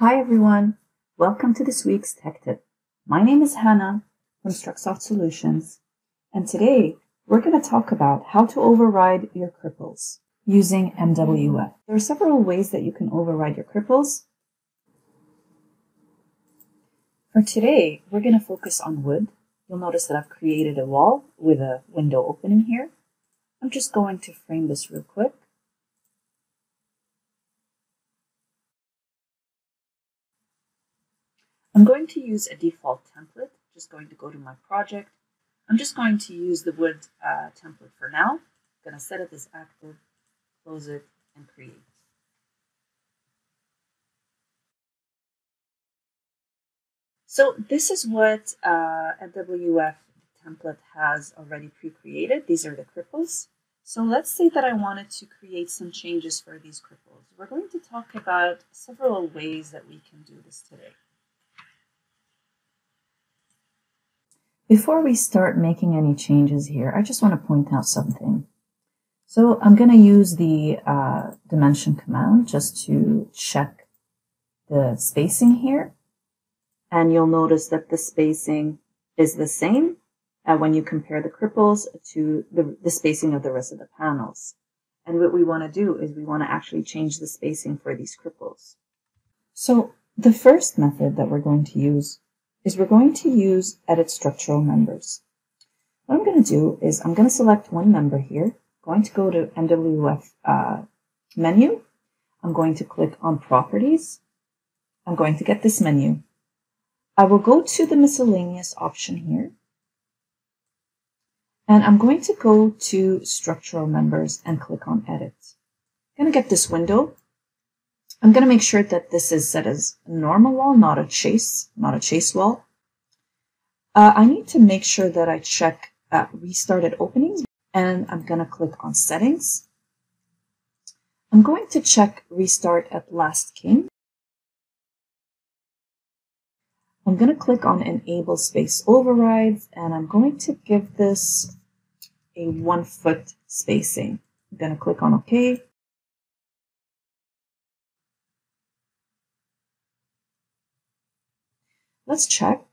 Hi everyone, welcome to this week's Tech Tip. My name is Hannah from StrucSoft Solutions, and today we're going to talk about how to override your cripples using MWF. There are several ways that you can override your cripples. For today, we're going to focus on wood. You'll notice that I've created a wall with a window opening here. I'm just going to frame this real quick. I'm going to use a default template. Just going to go to my project. I'm just going to use the wood uh, template for now. I'm going to set it as active, close it, and create. So this is what uh, MWF template has already pre-created. These are the cripples. So let's say that I wanted to create some changes for these cripples. We're going to talk about several ways that we can do this today. Before we start making any changes here, I just want to point out something. So I'm going to use the uh, dimension command just to check the spacing here. And you'll notice that the spacing is the same uh, when you compare the cripples to the, the spacing of the rest of the panels. And what we want to do is we want to actually change the spacing for these cripples. So the first method that we're going to use is we're going to use edit structural members. What I'm going to do is I'm going to select one member here, going to go to MWF uh, menu. I'm going to click on properties. I'm going to get this menu. I will go to the miscellaneous option here. And I'm going to go to structural members and click on edit. I'm going to get this window. I'm going to make sure that this is set as normal wall, not a chase, not a chase wall. Uh, I need to make sure that I check uh, restarted openings and I'm going to click on settings. I'm going to check restart at last king. I'm going to click on enable space overrides and I'm going to give this a one foot spacing. I'm going to click on OK. Let's check.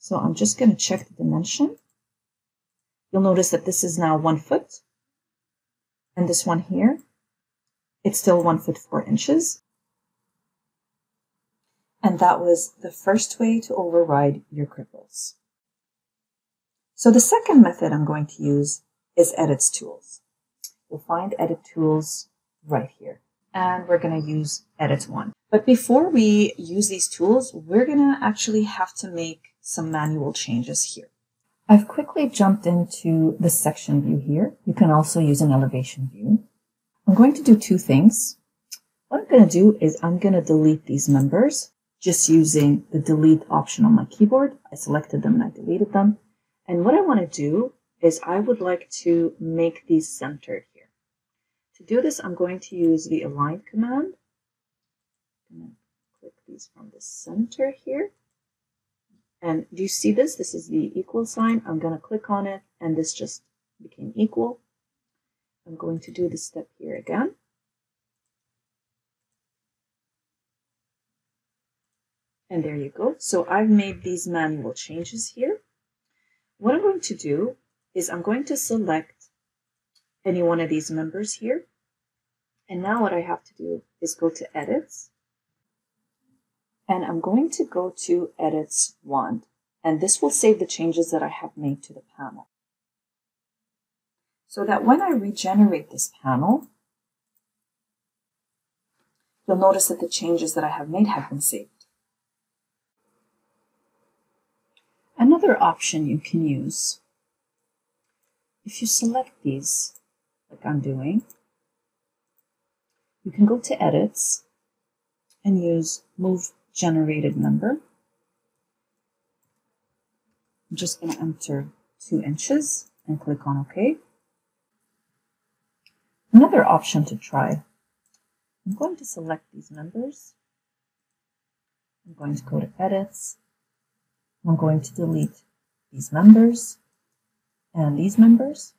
So I'm just going to check the dimension. You'll notice that this is now one foot. And this one here, it's still one foot four inches. And that was the first way to override your cripples. So the second method I'm going to use is edits tools. You'll find edit tools right here. And we're going to use edit Wand. But before we use these tools, we're going to actually have to make some manual changes here. I've quickly jumped into the section view here. You can also use an elevation view. I'm going to do two things. What I'm going to do is I'm going to delete these members just using the delete option on my keyboard. I selected them and I deleted them. And what I want to do is I would like to make these centered here. To do this, I'm going to use the align command I'm going to click these from the center here. And do you see this? This is the equal sign. I'm going to click on it and this just became equal. I'm going to do this step here again. And there you go. So I've made these manual changes here. What I'm going to do is I'm going to select any one of these members here. And now what I have to do is go to edits and I'm going to go to Edits Wand, and this will save the changes that I have made to the panel. So that when I regenerate this panel, you'll notice that the changes that I have made have been saved. Another option you can use, if you select these, like I'm doing, you can go to Edits and use Move generated number. I'm just going to enter 2 inches and click on OK. Another option to try. I'm going to select these members. I'm going to go to Edits. I'm going to delete these members and these members.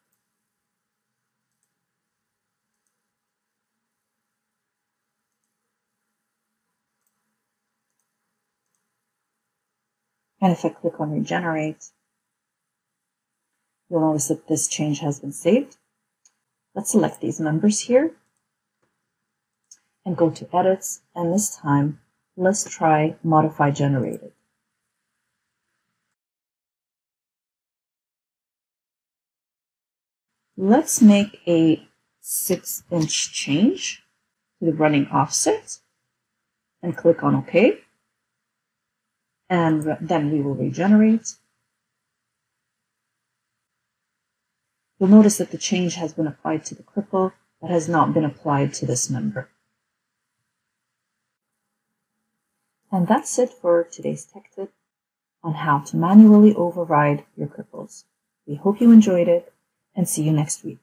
And if I click on regenerate, you'll notice that this change has been saved. Let's select these members here and go to edits. And this time, let's try modify generated. Let's make a six inch change to the running offset and click on OK. And then we will regenerate. You'll notice that the change has been applied to the cripple, but has not been applied to this member. And that's it for today's tech tip on how to manually override your cripples. We hope you enjoyed it and see you next week.